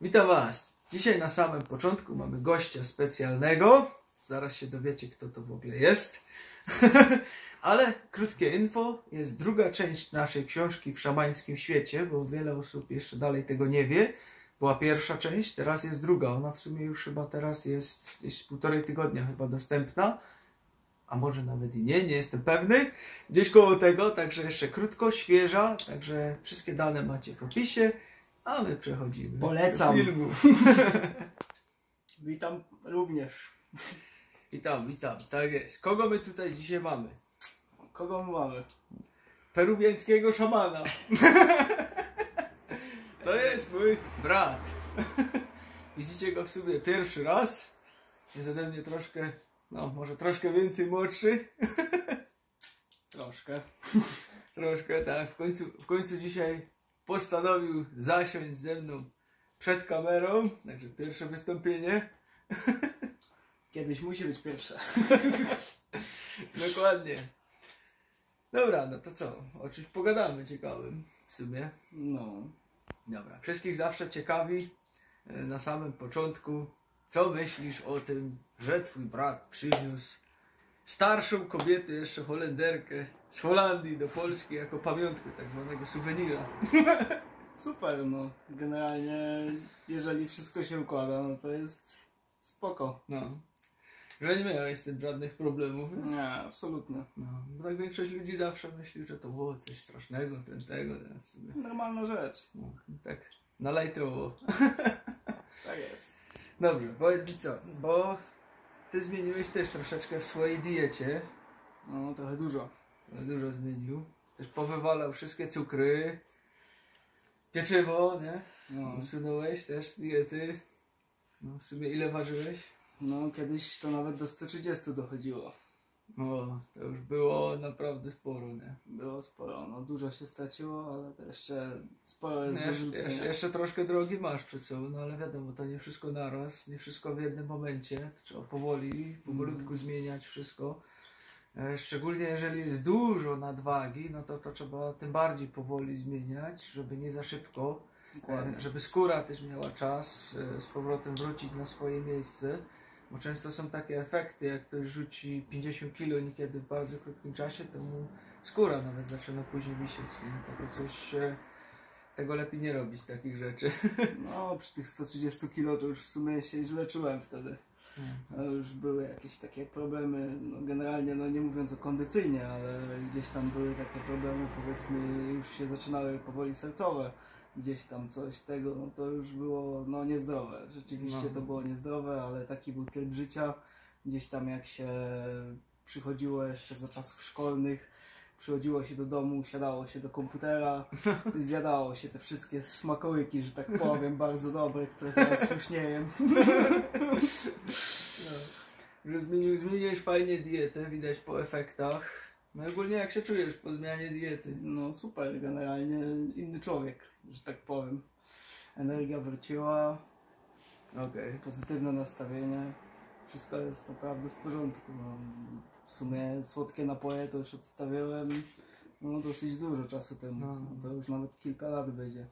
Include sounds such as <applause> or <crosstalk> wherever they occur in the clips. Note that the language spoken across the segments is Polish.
Witam Was. Dzisiaj na samym początku mamy gościa specjalnego. Zaraz się dowiecie, kto to w ogóle jest. <laughs> Ale krótkie info. Jest druga część naszej książki w szamańskim świecie, bo wiele osób jeszcze dalej tego nie wie. Była pierwsza część, teraz jest druga. Ona w sumie już chyba teraz jest gdzieś półtorej tygodnia chyba dostępna. A może nawet i nie, nie jestem pewny. Gdzieś koło tego, także jeszcze krótko, świeża. Także wszystkie dane macie w opisie. A my przechodzimy Polecam. do filmu. <laughs> Witam również. Witam, witam, tak jest. Kogo my tutaj dzisiaj mamy? Kogo my mamy? Peruwiańskiego szamana. <laughs> To jest mój brat. <laughs> Widzicie go w sumie pierwszy raz. Jest ode mnie troszkę, no może troszkę więcej młodszy. Troszkę. Troszkę, tak. W końcu, w końcu dzisiaj postanowił zasiąść ze mną przed kamerą. Także pierwsze wystąpienie. <laughs> Kiedyś musi być pierwsze. <laughs> Dokładnie. Dobra, no to co? O czymś pogadamy ciekawym w sumie. No. Dobra, wszystkich zawsze ciekawi e, na samym początku, co myślisz o tym, że twój brat przywiózł starszą kobietę, jeszcze Holenderkę z Holandii do Polski jako pamiątkę, tak zwanego suwenira. <laughs> Super, no. Generalnie, jeżeli wszystko się układa, no to jest spoko. No. Że nie miałeś z tym żadnych problemów. nie? Nie, absolutnie. No, bo tak większość ludzi zawsze myśli, że to było coś strasznego, ten tego, ten w sumie. Normalna rzecz. No, tak na lajtowo. Tak jest. <laughs> Dobrze, powiedz mi co, bo ty zmieniłeś też troszeczkę w swojej diecie. No, trochę dużo. Trochę Dużo zmienił. Też powywalał wszystkie cukry. Pieczywo, nie? No. Usunąłeś też z diety. No w sumie ile ważyłeś? no, kiedyś to nawet do 130 dochodziło. O, to już było naprawdę sporo, nie? Było sporo. No, dużo się straciło, ale to jeszcze sporo jest No, do jeszcze, jeszcze, jeszcze troszkę drogi masz przed sobą, no ale wiadomo, to nie wszystko naraz, nie wszystko w jednym momencie. Trzeba powoli, powolutku Mhm. zmieniać wszystko. E, Szczególnie jeżeli jest dużo nadwagi, no to to trzeba tym bardziej powoli zmieniać, żeby nie za szybko, Dokładnie. e, żeby skóra też miała czas e, z powrotem wrócić na swoje miejsce. Bo często są takie efekty, jak ktoś rzuci 50 kg niekiedy w bardzo krótkim czasie, to mu skóra nawet zaczyna później wisieć. Nie? Takie coś, tego lepiej nie robić, takich rzeczy. <laughs> No, przy tych 130 kilo to już w sumie się źle czułem wtedy. No, już były jakieś takie problemy, no generalnie, no nie mówiąc o kondycyjnie, ale gdzieś tam były takie problemy, powiedzmy, już się zaczynały powoli sercowe, gdzieś tam coś tego, no to już było, no niezdrowe. Rzeczywiście No. to było niezdrowe, ale taki był tryb życia. Gdzieś tam jak się przychodziło jeszcze za czasów szkolnych, przychodziło się do domu, siadało się do komputera, <laughs> zjadało się te wszystkie smakołyki, że tak powiem, <laughs> bardzo dobre, które teraz już nie jem. <laughs> No. Zmieniłeś fajnie dietę, widać po efektach. No ogólnie jak się czujesz po zmianie diety? No super, generalnie inny człowiek, że tak powiem. Energia wróciła, Okej. pozytywne nastawienie, wszystko jest naprawdę w porządku. No, w sumie słodkie napoje to już odstawiałem no, dosyć dużo czasu temu. No. No, to już nawet kilka lat będzie.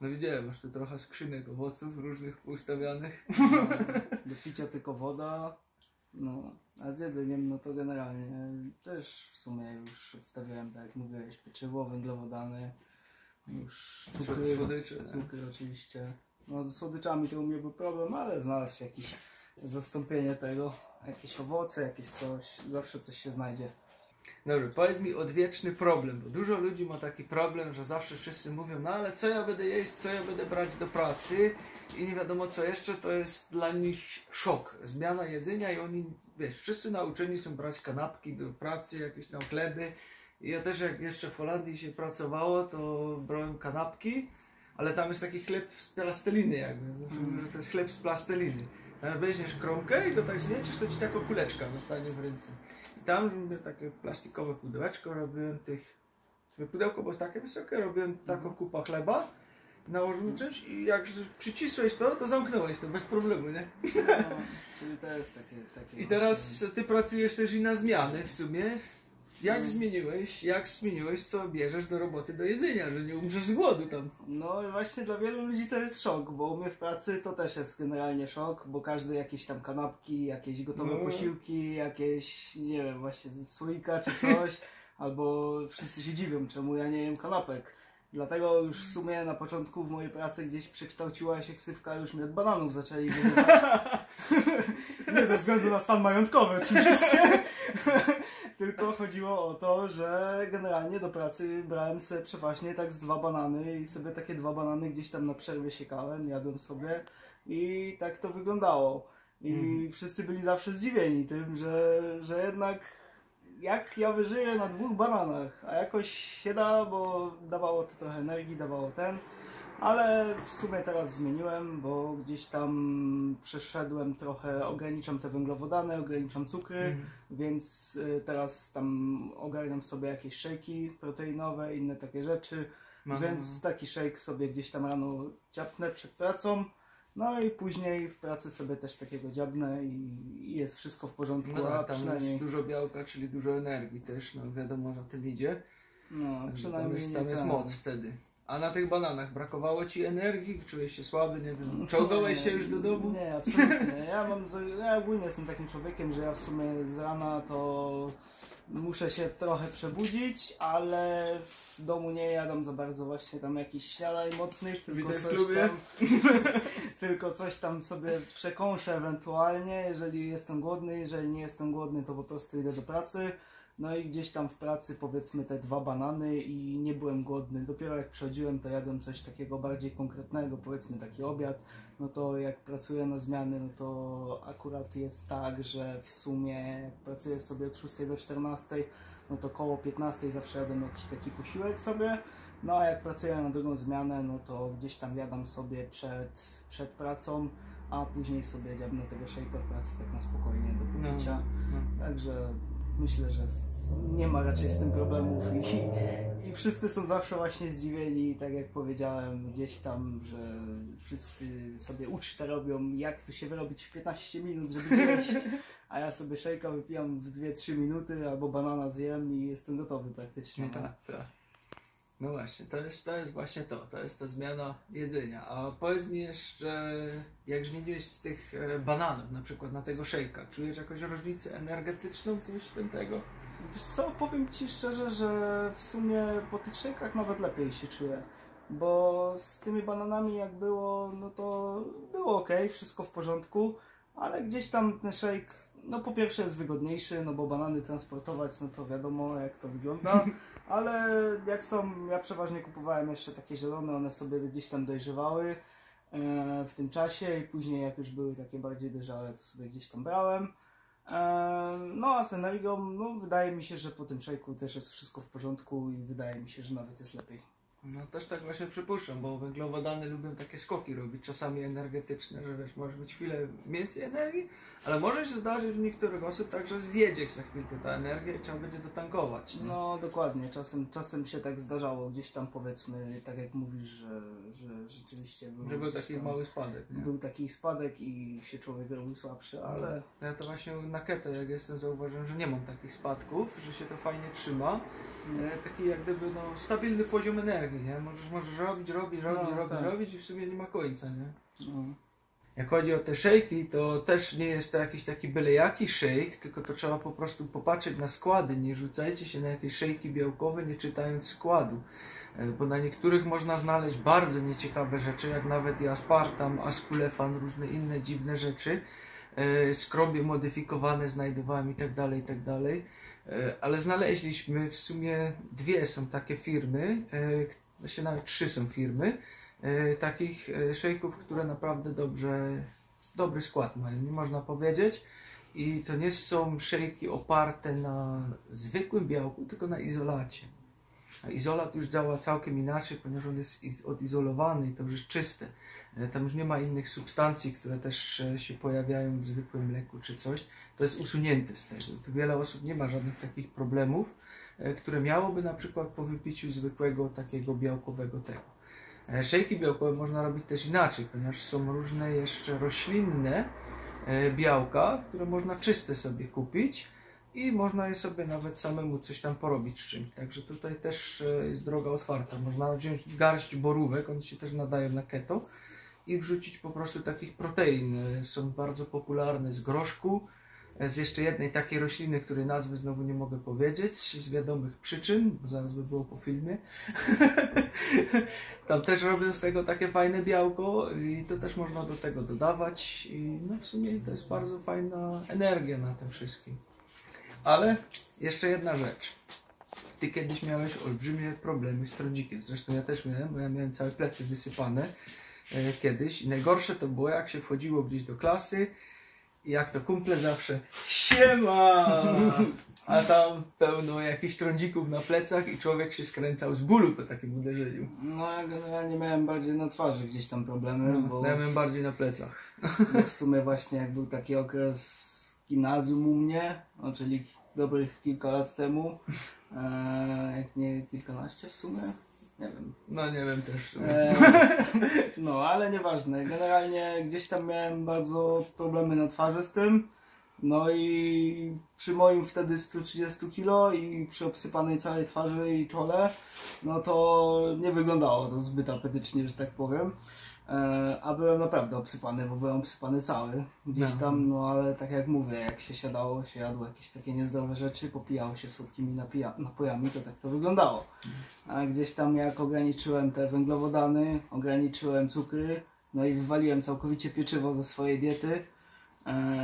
No widziałem, masz tu trochę skrzynek owoców różnych ustawianych. Do picia tylko woda. No, a z jedzeniem, no to generalnie też w sumie już odstawiałem, tak jak mówiłeś, pieczywo, węglowodany, już cukry, Słodycze. Cukry oczywiście. No ze słodyczami to u mnie był problem, ale znalazł się jakieś zastąpienie tego. Jakieś owoce, jakieś coś. Zawsze coś się znajdzie. Dobrze, powiedz mi odwieczny problem, bo dużo ludzi ma taki problem, że zawsze wszyscy mówią, no ale co ja będę jeść, co ja będę brać do pracy i nie wiadomo co jeszcze, to jest dla nich szok, zmiana jedzenia i oni, wiesz, wszyscy nauczeni są brać kanapki do pracy, jakieś tam chleby i ja też jak jeszcze w Holandii się pracowało, to brałem kanapki, ale tam jest taki chleb z plasteliny jakby, że to jest chleb z plasteliny. Weźmiesz kromkę i go tak zjeciesz, to ci taka kuleczka zostanie w ręce. Tam takie plastikowe pudełeczko robiłem tych. Pudełko było takie wysokie, robiłem taką kupę chleba, nałożyłem czymś i jak przycisłeś to, to zamknąłeś to bez problemu, nie? No, czyli to jest takie. takie I teraz ty pracujesz też i na zmiany w sumie. Jak zmieniłeś, jak zmieniłeś, co bierzesz do roboty do jedzenia, że nie umrzesz z głodu tam? No i właśnie dla wielu ludzi to jest szok, bo u mnie w pracy to też jest generalnie szok, bo każdy jakieś tam kanapki, jakieś gotowe No. posiłki, jakieś, nie wiem, właśnie z słoika czy coś, <laughs> albo wszyscy się dziwią, czemu ja nie jem kanapek. Dlatego już w sumie na początku w mojej pracy gdzieś przekształciła się ksywka, już mnie od bananów zaczęli wyzywać. <laughs> <laughs> nie ze względu na stan majątkowy oczywiście, tylko chodziło o to, że generalnie do pracy brałem sobie przeważnie tak z dwa banany i sobie takie dwa banany gdzieś tam na przerwie siekałem, jadłem sobie i tak to wyglądało. I Mhm. wszyscy byli zawsze zdziwieni tym, że, że jednak jak ja wyżyję na dwóch bananach, a jakoś się da, bo dawało to trochę energii, dawało ten. Ale w sumie teraz zmieniłem, bo gdzieś tam przeszedłem trochę, ograniczam te węglowodany, ograniczam cukry, Mhm. więc y, teraz tam ogarniam sobie jakieś szejki proteinowe, inne takie rzeczy. No, Więc taki shake sobie gdzieś tam rano dziabnę przed pracą. No i później w pracy sobie też takiego dziabnę i, jest wszystko w porządku, No a tak, tam przynajmniej, jest dużo białka, czyli dużo energii też, no wiadomo, że tym idzie. no, przynajmniej tam jest, tam jest moc wtedy. A na tych bananach brakowało ci energii? Czułeś się słaby, nie wiem, czołgałeś się już do domu? Nie, absolutnie. Ja, mam, ja ogólnie jestem takim człowiekiem, że ja w sumie z rana to muszę się trochę przebudzić, ale w domu nie jadam za bardzo właśnie tam jakichś śniadań mocnych, tylko Widać w coś klubie. tam, <laughs> tylko coś tam sobie przekąszę ewentualnie, jeżeli jestem głodny, jeżeli nie jestem głodny, to po prostu idę do pracy. No i gdzieś tam w pracy powiedzmy te dwa banany i nie byłem głodny. Dopiero jak przychodziłem, to jadłem coś takiego bardziej konkretnego, powiedzmy taki obiad. No to jak pracuję na zmiany, no to akurat jest tak, że w sumie pracuję sobie od 6 do 14, no to koło 15 zawsze jadam jakiś taki posiłek sobie. No a jak pracuję na drugą zmianę, no to gdzieś tam jadam sobie przed, przed pracą, a później sobie dziabnę tego szejka w pracy tak na spokojnie do No, popicia. no. Także myślę, że nie ma raczej z tym problemów i, i wszyscy są zawsze właśnie zdziwieni, tak jak powiedziałem gdzieś tam, że wszyscy sobie ucztę robią, jak tu się wyrobić w 15 minut, żeby zjeść, a ja sobie szejka wypijam w 2-3 minuty albo banana zjem i jestem gotowy praktycznie. No tak, tak. No właśnie, to jest, to jest właśnie to, to jest ta zmiana jedzenia. A powiedz mi jeszcze, jak zmieniłeś tych e, bananów, na przykład na tego szejka, czujesz jakąś różnicę energetyczną, coś tego? Wiesz co, powiem Ci szczerze, że w sumie po tych szejkach nawet lepiej się czuję. Bo z tymi bananami jak było, no to było ok, wszystko w porządku, ale gdzieś tam ten shake, no po pierwsze jest wygodniejszy, no bo banany transportować, no to wiadomo jak to wygląda, <laughs> ale jak są, ja przeważnie kupowałem jeszcze takie zielone, one sobie gdzieś tam dojrzewały e, w tym czasie i później jak już były takie bardziej dojrzałe, to sobie gdzieś tam brałem. No a z energią, no wydaje mi się, że po tym szejku też jest wszystko w porządku i wydaje mi się, że nawet jest lepiej. No też tak właśnie przypuszczam, bo węglowodany lubią takie skoki robić, czasami energetyczne, że wiesz, może być chwilę więcej energii, ale może się zdarzyć u niektórych osób tak, że zjedzie za chwilkę ta energia i trzeba będzie dotankować. nie? No dokładnie, czasem, czasem się tak zdarzało, gdzieś tam powiedzmy, tak jak mówisz, że, że rzeczywiście był, Że był taki mały spadek. Nie? był taki spadek i się człowiek robił słabszy, ale Ja to właśnie na keto, jak jestem, zauważyłem, że nie mam takich spadków, że się to fajnie trzyma. E, taki jak gdyby no, stabilny poziom energii, nie? Możesz, możesz robić, robić, robić, No, robić, tak. robić i w sumie nie ma końca, nie? no, Jak chodzi o te szejki, to też nie jest to jakiś taki byle jaki szejk, tylko to trzeba po prostu popatrzeć na składy. Nie rzucajcie się na jakieś szejki białkowe, nie czytając składu. E, Bo na niektórych można znaleźć bardzo nieciekawe rzeczy, jak nawet i aspartam, askulefan, różne inne dziwne rzeczy. E, Skrobie modyfikowane znajdowałem i tak dalej, i tak dalej. E, Ale znaleźliśmy w sumie dwie są takie firmy, e, k- właściwie nawet trzy są firmy, takich e, szejków, które naprawdę dobrze, dobry skład mają, nie można powiedzieć. I to nie są szejki oparte na zwykłym białku, tylko na izolacie. A izolat już działa całkiem inaczej, ponieważ on jest iz- odizolowany i to już jest czyste. E, Tam już nie ma innych substancji, które też e, się pojawiają w zwykłym mleku czy coś. To jest usunięte z tego. Tu wiele osób nie ma żadnych takich problemów, e, które miałoby na przykład po wypiciu zwykłego takiego białkowego tego. Szejki białkowe można robić też inaczej, ponieważ są różne jeszcze roślinne e, białka, które można czyste sobie kupić i można je sobie nawet samemu coś tam porobić z czymś. Także tutaj też e, jest droga otwarta. Można wziąć garść borówek, one się też nadają na keto i wrzucić po prostu takich protein. E, Są bardzo popularne z groszku, z jeszcze jednej takiej rośliny, której nazwy znowu nie mogę powiedzieć, z wiadomych przyczyn, bo zaraz by było po filmie. <laughs> Tam też robią z tego takie fajne białko i to też można do tego dodawać i no w sumie to jest bardzo fajna energia na tym wszystkim. Ale jeszcze jedna rzecz. Ty kiedyś miałeś olbrzymie problemy z trądzikiem. Zresztą ja też miałem, bo ja miałem całe plecy wysypane e, kiedyś. I najgorsze to było, jak się wchodziło gdzieś do klasy i jak to kumple zawsze siema! <laughs> A tam pełno jakichś trądzików na plecach i człowiek się skręcał z bólu po takim uderzeniu. No ja generalnie miałem bardziej na twarzy gdzieś tam problemy, bo, Ja miałem bardziej na plecach. w sumie właśnie jak był taki okres gimnazjum u mnie, no, czyli dobrych kilka lat temu, e, jak nie kilkanaście w sumie, nie wiem. No nie wiem też w sumie. E, <laughs> no ale nieważne, generalnie gdzieś tam miałem bardzo problemy na twarzy z tym. No i przy moim wtedy 130 kg i przy obsypanej całej twarzy i czole, no to nie wyglądało to zbyt apetycznie, że tak powiem. E, a byłem naprawdę obsypany, bo byłem obsypany cały. Gdzieś No. tam, no ale tak jak mówię, jak się siadało, się jadło jakieś takie niezdrowe rzeczy, popijało się słodkimi napojami, to tak to wyglądało. A gdzieś tam jak ograniczyłem te węglowodany, ograniczyłem cukry, no i wywaliłem całkowicie pieczywo ze swojej diety,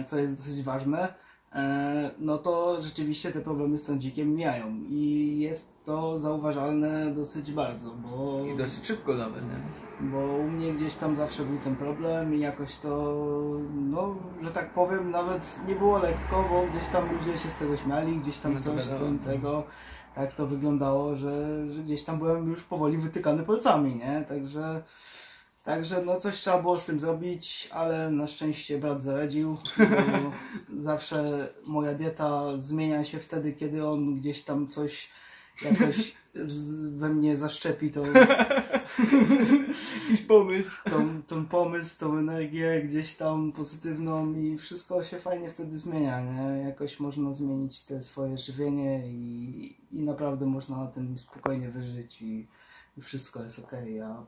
co jest dosyć ważne, e, no to rzeczywiście te problemy z trądzikiem mijają i jest to zauważalne dosyć bardzo, bo, I dosyć szybko nawet, nie? bo u mnie gdzieś tam zawsze był ten problem i jakoś to, no, że tak powiem, nawet nie było lekko, bo gdzieś tam ludzie się z tego śmiali, gdzieś tam No coś ten, tego, tak to wyglądało, że, że gdzieś tam byłem już powoli wytykany palcami, nie? Także, także no coś trzeba było z tym zrobić, ale na szczęście brat zaradził, bo <laughs> zawsze moja dieta zmienia się wtedy, kiedy on gdzieś tam coś jakoś we mnie zaszczepi tą, Jakiś pomysł. tą, ten pomysł, tą energię gdzieś tam pozytywną i wszystko się fajnie wtedy zmienia, nie? Jakoś można zmienić te swoje żywienie i, i naprawdę można na tym spokojnie wyżyć i, i wszystko jest okej, a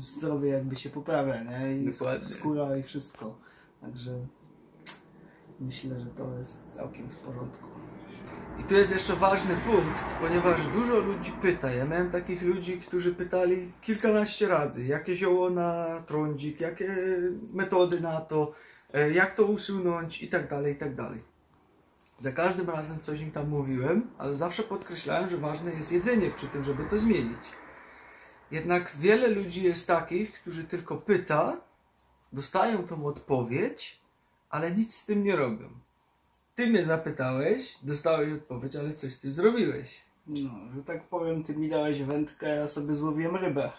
zdrowie jakby się poprawia, nie? I Dokładnie. skóra i wszystko. Także myślę, że to jest całkiem w porządku. I tu jest jeszcze ważny punkt, ponieważ dużo ludzi pyta. Ja miałem takich ludzi, którzy pytali kilkanaście razy, jakie zioło na trądzik, jakie metody na to, e, jak to usunąć i tak dalej, i tak dalej. Za każdym razem coś im tam mówiłem, ale zawsze podkreślałem, że ważne jest jedzenie przy tym, żeby to zmienić. Jednak wiele ludzi jest takich, którzy tylko pyta, dostają tą odpowiedź, ale nic z tym nie robią. Ty mnie zapytałeś, dostałeś odpowiedź, ale coś z tym zrobiłeś. No, że tak powiem, ty mi dałeś wędkę, a ja sobie złowiłem rybę.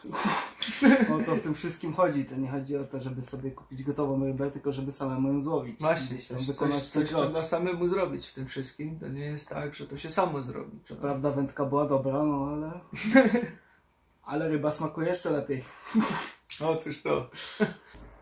<laughs> o to w tym wszystkim chodzi. To nie chodzi o to, żeby sobie kupić gotową rybę, tylko żeby samemu ją złowić. Właśnie, Gdzieś tam coś, wykonać coś, coś trzeba samemu zrobić w tym wszystkim. To nie jest tak, że to się samo zrobi. Co prawda wędka była dobra, no ale... <laughs> ale ryba smakuje jeszcze lepiej. Otóż to.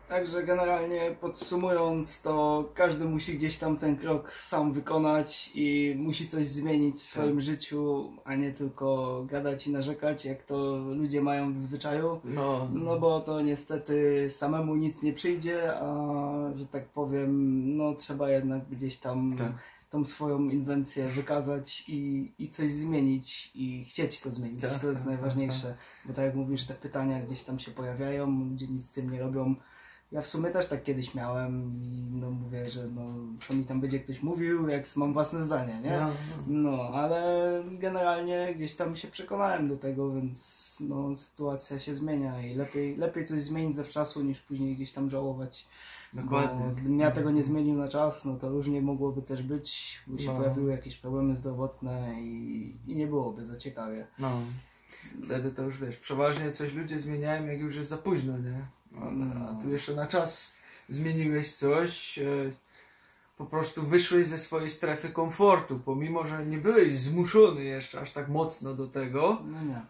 Także generalnie podsumując, to każdy musi gdzieś tam ten krok sam wykonać i musi coś zmienić w swoim Tak. życiu, a nie tylko gadać i narzekać, jak to ludzie mają w zwyczaju. No, No bo to niestety samemu nic nie przyjdzie, a że tak powiem, no trzeba jednak gdzieś tam Tak. Tą swoją inwencję wykazać i, i coś zmienić i chcieć to zmienić. Tak, to jest tak, najważniejsze. Bo tak jak mówisz, te pytania gdzieś tam się pojawiają, ludzie nic z tym nie robią. Ja w sumie też tak kiedyś miałem i no mówię, że no co mi tam będzie ktoś mówił, jak mam własne zdanie, nie? no, No, ale generalnie gdzieś tam się przekonałem do tego, więc no, sytuacja się zmienia i lepiej, lepiej coś zmienić zawczasu niż później gdzieś tam żałować. Dokładnie. Bo gdybym ja tego nie zmienił na czas, no to różnie mogłoby też być, bo się No. pojawiły jakieś problemy zdrowotne i, i nie byłoby za ciekawie. No. Wtedy to już wiesz, przeważnie coś ludzie zmieniają, jak już jest za późno, nie? A, a tu jeszcze na czas zmieniłeś coś, e, po prostu wyszłeś ze swojej strefy komfortu, pomimo, że nie byłeś zmuszony jeszcze aż tak mocno do tego, No nie.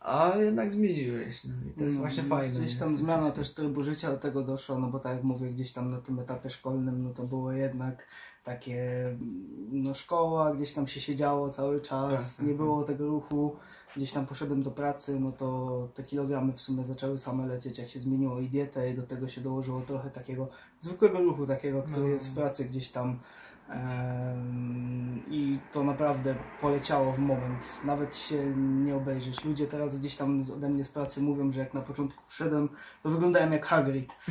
A jednak zmieniłeś. No i to jest No, właśnie fajne. Gdzieś tam zmiana też trybu życia do tego doszła, no bo tak jak mówię, gdzieś tam na tym etapie szkolnym, no to było jednak takie no, szkoła, gdzieś tam się siedziało cały czas, Tak, nie tak, było tego ruchu. Gdzieś tam poszedłem do pracy, no to te kilogramy w sumie zaczęły same lecieć, jak się zmieniło i dietę i do tego się dołożyło trochę takiego zwykłego ruchu, takiego, który No. jest w pracy gdzieś tam I to naprawdę poleciało w moment. Nawet się nie obejrzysz. Ludzie teraz gdzieś tam ode mnie z pracy mówią, że jak na początku przyszedłem, to wyglądałem jak Hagrid. <laughs>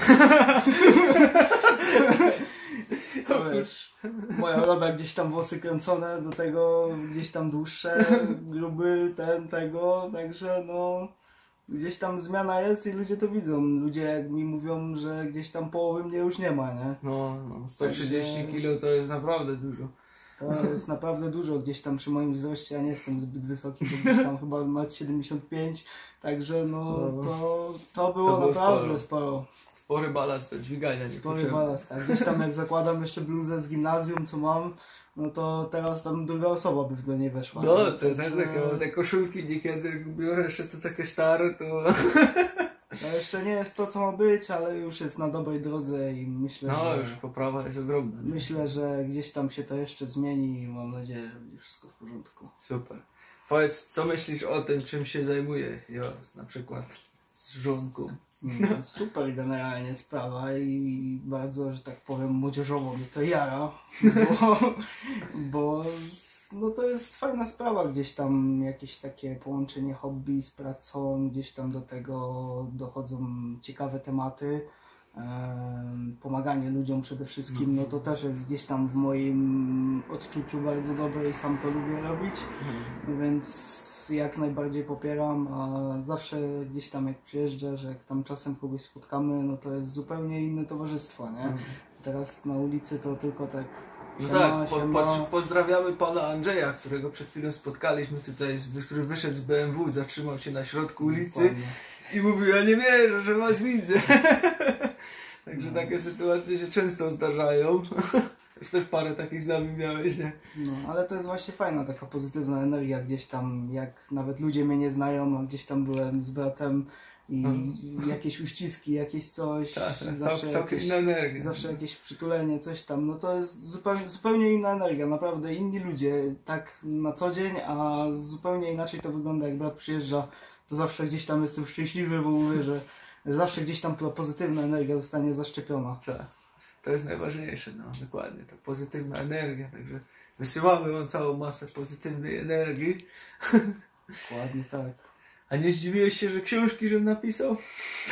Wiesz, moja roda gdzieś tam włosy kręcone, do tego gdzieś tam dłuższe, gruby, ten, tego, także no gdzieś tam zmiana jest i ludzie to widzą. Ludzie mi mówią, że gdzieś tam połowy mnie już nie ma, nie? No, no 130 Także- kilo to jest naprawdę dużo. To jest naprawdę dużo. Gdzieś tam przy moim wzroście ja nie jestem zbyt wysoki, bo gdzieś tam chyba 1,75 m. Także no No. to, to było To było naprawdę sporo. sporo. Spory balast do dźwigania Spory balast. Tak. Gdzieś tam jak zakładam jeszcze bluzę z gimnazjum, co mam, no to teraz tam druga osoba by do niej weszła. No, to też takie, te koszulki niekiedy biorę jeszcze to takie stare, to... To jeszcze nie jest to, co ma być, ale już jest na dobrej drodze i myślę, No, że... już poprawa jest ogromna. nie? Myślę, że gdzieś tam się to jeszcze zmieni i mam nadzieję, że będzie wszystko w porządku. Super. Powiedz, co myślisz o tym, czym się zajmuje Joas, na przykład z żonką? No, super generalnie sprawa i bardzo, że tak powiem, młodzieżowo mnie to jara, bo, <laughs> bo no to jest fajna sprawa, gdzieś tam jakieś takie połączenie hobby z pracą, gdzieś tam do tego dochodzą ciekawe tematy. Em, Pomaganie ludziom przede wszystkim, no to też jest gdzieś tam w moim odczuciu bardzo dobre i sam to lubię robić. Więc jak najbardziej popieram, a zawsze gdzieś tam jak przyjeżdżę, że jak tam czasem kogoś spotkamy, no to jest zupełnie inne towarzystwo, nie? Teraz na ulicy to tylko tak No siema, tak, po, po, pozdrawiamy pana Andrzeja, którego przed chwilą spotkaliśmy tutaj, który wyszedł z BMW, zatrzymał się na środku ulicy Dokładnie. i mówił, ja nie wierzę, że was widzę. <laughs> Także No. takie sytuacje się często zdarzają. <laughs> Też parę takich z nami miałeś, nie? No, ale to jest właśnie fajna taka pozytywna energia gdzieś tam, jak nawet ludzie mnie nie znają, a gdzieś tam byłem z bratem i Mhm. jakieś uściski, jakieś coś, Tak, tak, cał, zawsze całkiem jakieś, inna energia. zawsze jakieś przytulenie, coś tam, no to jest zupełnie, zupełnie inna energia, naprawdę inni ludzie, tak na co dzień, a zupełnie inaczej to wygląda jak brat przyjeżdża, to zawsze gdzieś tam jestem szczęśliwy, bo mówię, że zawsze gdzieś tam ta pozytywna energia zostanie zaszczepiona. Tak. To jest najważniejsze, no dokładnie, ta pozytywna energia, także wysyłamy wam całą masę pozytywnej energii. Dokładnie tak. A nie zdziwiłeś się, że książki, żebym napisał?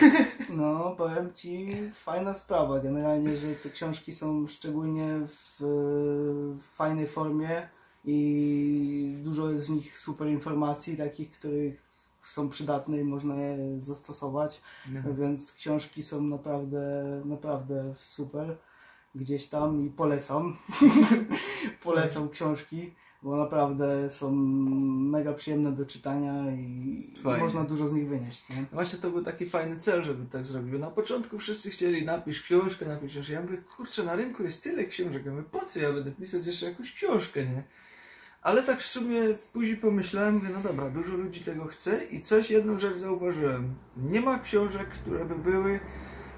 <laughs> No, powiem Ci, fajna sprawa. Generalnie, że te książki są szczególnie w, w fajnej formie i dużo jest w nich super informacji, takich, których są przydatne i można je zastosować. No. Więc książki są naprawdę, naprawdę super gdzieś tam i polecam. <laughs> polecam książki, bo naprawdę są mega przyjemne do czytania i Fajnie. można dużo z nich wynieść. Nie? Właśnie to był taki fajny cel, żeby tak zrobić. Bo Na początku wszyscy chcieli napisz książkę, napisz książkę. Ja mówię, kurczę, na rynku jest tyle książek. Ja mówię, po co ja będę pisać jeszcze jakąś książkę, nie? Ale tak w sumie później pomyślałem, mówię, no dobra, dużo ludzi tego chce i coś, jedną rzecz zauważyłem. Nie ma książek, które by były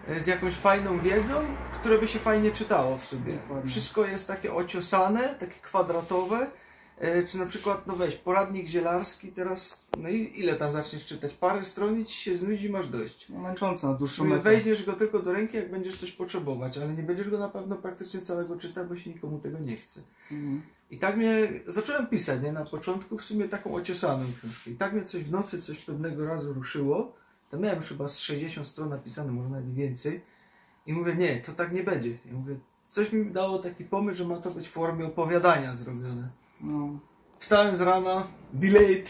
e, z jakąś fajną wiedzą, które by się fajnie czytało w sobie. Dokładnie. Wszystko jest takie ociosane, takie kwadratowe. E, Czy na przykład, no weź, poradnik zielarski teraz, no i ile tam zaczniesz czytać? Parę stron i ci się znudzi, masz dość. No, męczące na dłuższą metę. weźmiesz go tylko do ręki, jak będziesz coś potrzebować, ale nie będziesz go na pewno praktycznie całego czytać, bo się nikomu tego nie chce. Mhm. I tak mnie, zacząłem pisać, nie? Na początku w sumie taką ociosaną książkę. I tak mnie coś w nocy, coś pewnego razu ruszyło. To miałem chyba z 60 stron napisane, może nawet więcej. I mówię, nie, to tak nie będzie. I mówię, coś mi dało taki pomysł, że ma to być w formie opowiadania zrobione. No. Wstałem z rana, delayed,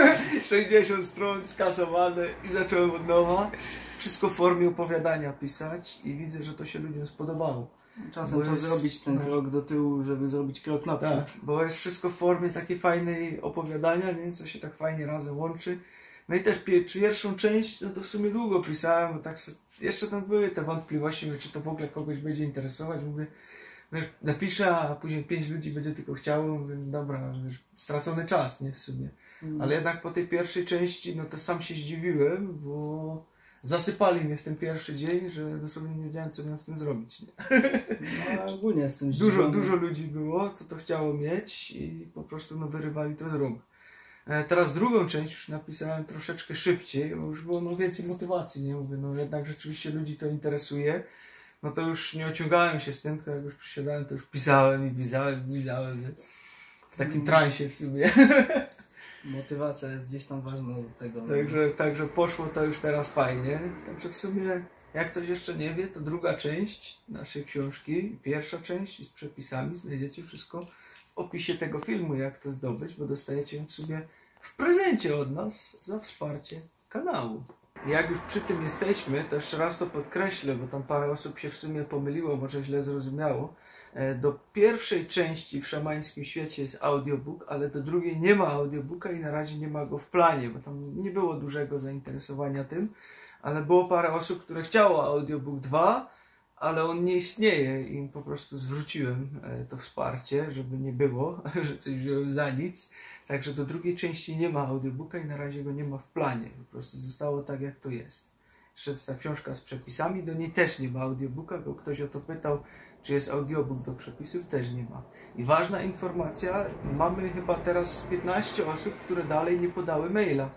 <laughs> 60 stron skasowane i zacząłem od nowa. Wszystko w formie opowiadania pisać i widzę, że to się ludziom spodobało. Czasem to jest- zrobić ten no. krok do tyłu, żeby zrobić krok naprzód. Tak, bo jest wszystko w formie takiej fajnej opowiadania, nie? co się tak fajnie razem łączy. No i też pie- pierwszą część, no to w sumie długo pisałem, bo tak jeszcze tam były te wątpliwości, mówię, czy to w ogóle kogoś będzie interesować. Mówię, wiesz, napiszę, a później pięć ludzi będzie tylko chciało, mówię, dobra, wiesz, stracony czas, nie, w sumie. Mm. Ale jednak po tej pierwszej części, no to sam się zdziwiłem, bo zasypali mnie w ten pierwszy dzień, że dosłownie nie wiedziałem, co miałem z tym zrobić. Nie? No, ogólnie jestem Dużo, zdziwiony. dużo ludzi było, co to chciało mieć i po prostu no, wyrywali to z rąk. E, Teraz drugą część już napisałem troszeczkę szybciej, bo już było no, więcej motywacji, nie mówię, no jednak rzeczywiście ludzi to interesuje. No to już nie ociągałem się z tym, tylko jak już przysiadałem, to już pisałem i pisałem i pisałem, nie? W takim Mhm. transie w sumie. <laughs> Motywacja jest gdzieś tam ważna do tego. no. Także, także poszło to już teraz fajnie. Także w sumie, jak ktoś jeszcze nie wie, to druga część naszej książki, pierwsza część z przepisami, znajdziecie wszystko w opisie tego filmu, jak to zdobyć, bo dostajecie ją sobie w prezencie od nas za wsparcie kanału. Jak już przy tym jesteśmy, to jeszcze raz to podkreślę, bo tam parę osób się w sumie pomyliło, może źle zrozumiało. E, Do pierwszej części w szamańskim świecie jest audiobook, ale do drugiej nie ma audiobooka i na razie nie ma go w planie, bo tam nie było dużego zainteresowania tym, ale było parę osób, które chciało audiobook 2, ale on nie istnieje i po prostu zwróciłem e, to wsparcie, żeby nie było, <laughs> że coś wziąłem za nic. Także do drugiej części nie ma audiobooka i na razie go nie ma w planie. Po prostu zostało tak, jak to jest. Jeszcze ta książka z przepisami, do niej też nie ma audiobooka, bo ktoś o to pytał, czy jest audiobook do przepisów, też nie ma. I ważna informacja, mamy chyba teraz 15 osób, które dalej nie podały maila.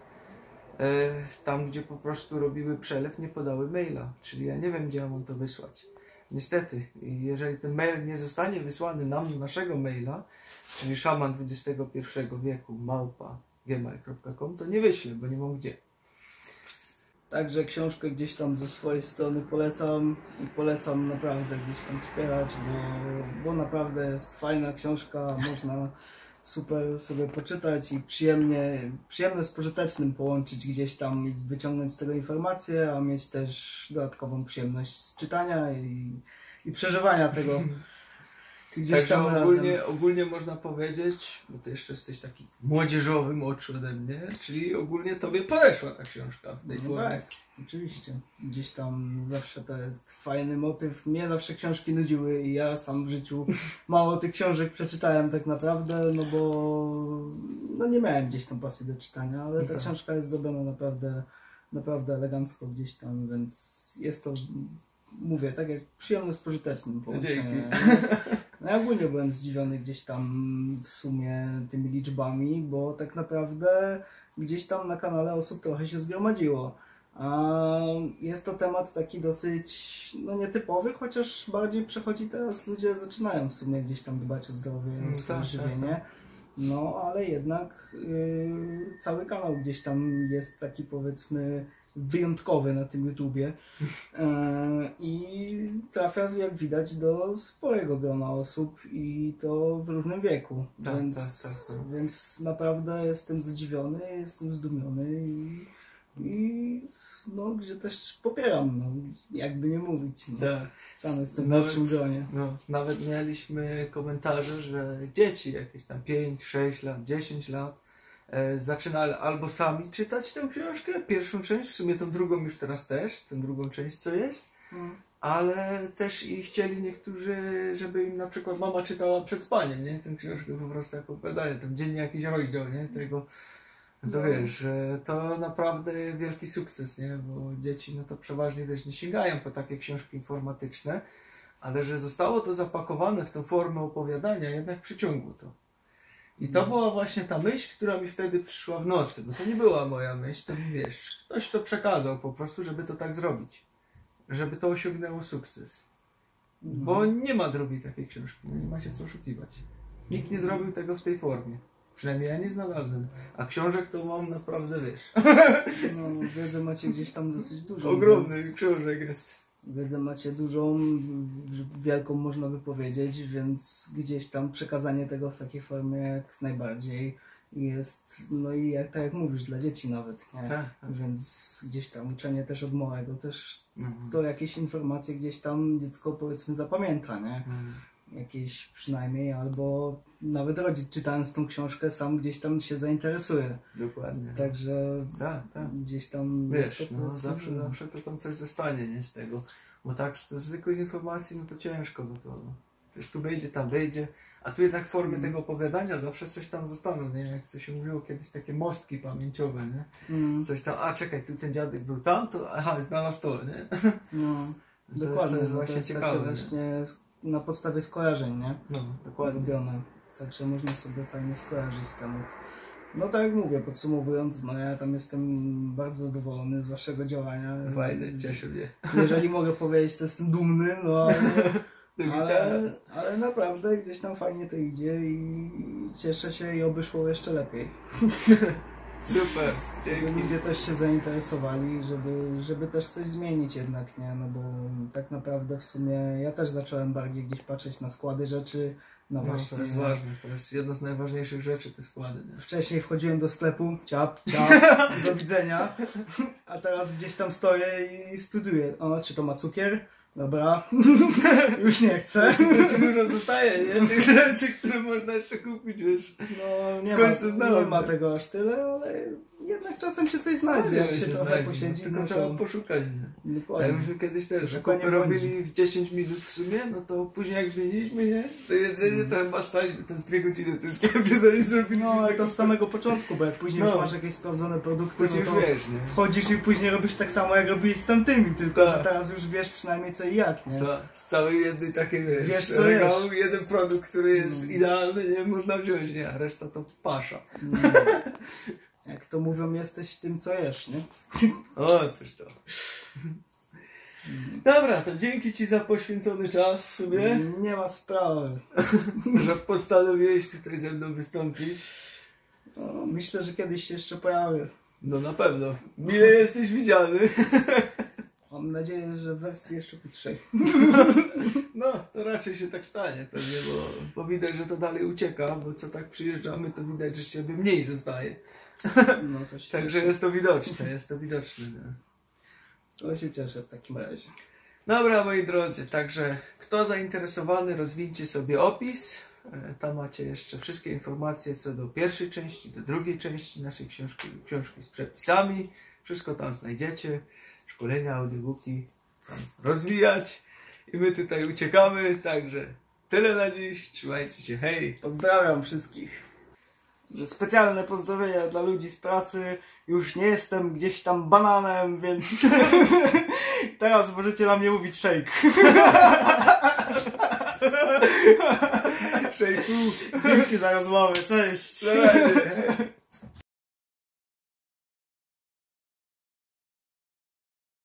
E, Tam, gdzie po prostu robiły przelew, nie podały maila. Czyli ja nie wiem, gdzie ja mam to wysłać. Niestety, jeżeli ten mail nie zostanie wysłany nam, do naszego maila, czyli szaman XXI wieku, małpa, gmail.com, to nie wyślę, bo nie mam gdzie. Także książkę gdzieś tam ze swojej strony polecam i polecam naprawdę gdzieś tam wspierać, bo, bo naprawdę jest fajna książka, można super sobie poczytać i przyjemnie, przyjemne z pożytecznym połączyć gdzieś tam i wyciągnąć z tego informacje, a mieć też dodatkową przyjemność z czytania i, i przeżywania tego <laughs> gdzieś Także tam razem. ogólnie, ogólnie można powiedzieć, bo ty jeszcze jesteś taki młodzieżowy, młodszy ode mnie, czyli ogólnie tobie podeszła ta książka w tej No formie. tak, oczywiście. Gdzieś tam zawsze to jest fajny motyw. Mnie zawsze książki nudziły i ja sam w życiu mało tych książek przeczytałem tak naprawdę, no bo no nie miałem gdzieś tam pasji do czytania, ale ta Tak. książka jest zrobiona naprawdę, naprawdę elegancko gdzieś tam, więc jest to, mówię, tak jak przyjemne z pożytecznym połączenie. Dzięki. No ja ogólnie byłem zdziwiony gdzieś tam w sumie tymi liczbami, bo tak naprawdę gdzieś tam na kanale osób trochę się zgromadziło. A jest to temat taki dosyć no, nietypowy, chociaż bardziej przechodzi teraz, ludzie zaczynają w sumie gdzieś tam dbać o zdrowie, Mm, o swoje tak, żywienie. tak, No ale jednak yy, cały kanał gdzieś tam jest taki powiedzmy wyjątkowy na tym YouTubie E, i trafia jak widać do sporego grona osób i to w różnym wieku. Tak, więc, tak, tak, tak. więc naprawdę jestem zdziwiony, jestem zdumiony i, i no, gdzie też popieram, no, jakby nie mówić. No. Tak. Sam jestem w Nawet- młodszym gronie. No, nawet mieliśmy komentarze, że dzieci jakieś tam 5, 6 lat, 10 lat e, zaczynali albo sami czytać tę książkę, pierwszą część, w sumie tą drugą już teraz też, tę drugą część co jest, ale też i chcieli niektórzy, żeby im na przykład mama czytała przed spaniem, nie? Tę książkę po prostu jako opowiadanie, tam dziennie jakiś rozdział, nie? Tego, no to No. wiesz, że to naprawdę wielki sukces, nie? Bo dzieci, no to przeważnie, wiesz, nie sięgają po takie książki informatyczne, ale że zostało to zapakowane w tą formę opowiadania, jednak przyciągło to. I to No. była właśnie ta myśl, która mi wtedy przyszła w nocy, bo to nie była moja myśl, to mi wiesz, ktoś to przekazał po prostu, żeby to tak zrobić, żeby to osiągnęło sukces. Bo nie ma drugiej takiej książki, no nie ma się co oszukiwać. Nikt nie zrobił tego w tej formie. Przynajmniej ja nie znalazłem. A książek to mam naprawdę, wiesz, <laughs> No, wiedzę macie gdzieś tam dosyć dużo. ogromny więc- książek jest. Wiedzę macie dużą, wielką można by powiedzieć, więc gdzieś tam przekazanie tego w takiej formie jak najbardziej jest, no i jak, tak jak mówisz, dla dzieci nawet, nie? Tak, tak. Więc gdzieś tam uczenie też od małego, też Mhm. to jakieś informacje gdzieś tam dziecko powiedzmy zapamięta, nie? Mhm. Jakieś przynajmniej, albo nawet rodzic czytając tą książkę sam gdzieś tam się zainteresuje. Dokładnie. Także Tak, tak. gdzieś tam Wiesz, no, zawsze, no. zawsze to tam coś zostanie, nie z tego. Bo tak z zwykłych informacji, no to ciężko, bo to wiesz, tu wyjdzie, tam wyjdzie, A tu jednak w formie Mm. tego opowiadania zawsze coś tam zostaną, nie? Jak to się mówiło kiedyś, takie mostki pamięciowe, nie? Mm, Coś tam, a czekaj, tu ten dziadek był tam, to aha, znalazł to, nie? no, <laughs> To dokładnie, jest, to jest no, właśnie to jest ciekawe. właśnie na podstawie skojarzeń, nie? No, dokładnie. Robione. Także można sobie fajnie skojarzyć temat. No tak jak mówię, podsumowując, no ja tam jestem bardzo zadowolony z waszego działania. Fajne, cieszy mnie. Jeżeli mogę powiedzieć, to jestem dumny, no ale, <laughs> Ale... ale, ale naprawdę gdzieś tam fajnie to idzie i cieszę się i oby szło jeszcze lepiej. <laughs> Super, Żeby dzięki. ludzie też się zainteresowali, żeby, żeby też coś zmienić jednak, nie? No bo tak naprawdę w sumie ja też zacząłem bardziej gdzieś patrzeć na składy rzeczy, na No, właśnie... to jest ważne, to jest jedna z najważniejszych rzeczy, te składy, nie? Wcześniej wchodziłem do sklepu, ciap, ciap, <laughs> do widzenia, a teraz gdzieś tam stoję i studiuję. O, czy to ma cukier? Dobra, <laughs> już nie chcę. To ci dużo zostaje, nie? Tych <laughs> rzeczy, które można jeszcze kupić, wiesz. No, nie, Skądś ma, to znałem, nie ma tego aż tyle, ale jednak czasem się coś znajdzie, jak się, trochę znajdzie, posiedzi. tylko no trzeba to- poszukać, nie? Tak Dokładnie. myśmy kiedyś też zakupy robili w 10 minut w sumie, no to później jak zmieniliśmy, nie? To jedzenie to chyba stali, to z dwie godziny w tym sklepie zanim zrobiliśmy No, ale to z samego początku, bo jak później No. już masz jakieś sprawdzone produkty, Później no już to wiesz, nie? wchodzisz i później robisz tak samo, jak robiłeś z tamtymi, tylko Tak. że teraz już wiesz przynajmniej co i jak, nie? To z całej jednej takiej, wiesz, Wiesz, co regału, jeden produkt, który jest Mm. idealny, nie? Można wziąć, nie? A reszta to pasza. No. Jak to mówią, jesteś tym, co jesz, nie? O, też to. Dobra, to dzięki Ci za poświęcony czas w sumie, Nie ma sprawy. że postanowiłeś tutaj ze mną wystąpić. No, myślę, że kiedyś się jeszcze pojawię. No na pewno. Mile jesteś widziany. Mam nadzieję, że wersji jeszcze krótszej. <laughs> No, to raczej się tak stanie pewnie, bo, bo widać, że to dalej ucieka, bo co tak przyjeżdżamy, to widać, że ciebie mniej zostaje. No to się, Także cieszę. jest to widoczne, jest to widoczne. Nie? to się cieszę w takim razie. Dobra, moi drodzy, także kto zainteresowany, rozwincie sobie opis. E, Tam macie jeszcze wszystkie informacje co do pierwszej części, do drugiej części naszej książki, książki z przepisami. Wszystko tam znajdziecie. Szkolenia, audiobooki tam rozwijać. I my tutaj uciekamy, także tyle na dziś. Trzymajcie się, hej! Pozdrawiam wszystkich. Specjalne pozdrowienia dla ludzi z pracy. Już nie jestem gdzieś tam bananem, więc <laughs> teraz możecie na mnie mówić shake. <laughs> Szejku! Dzięki za rozmowę, cześć. Cześć!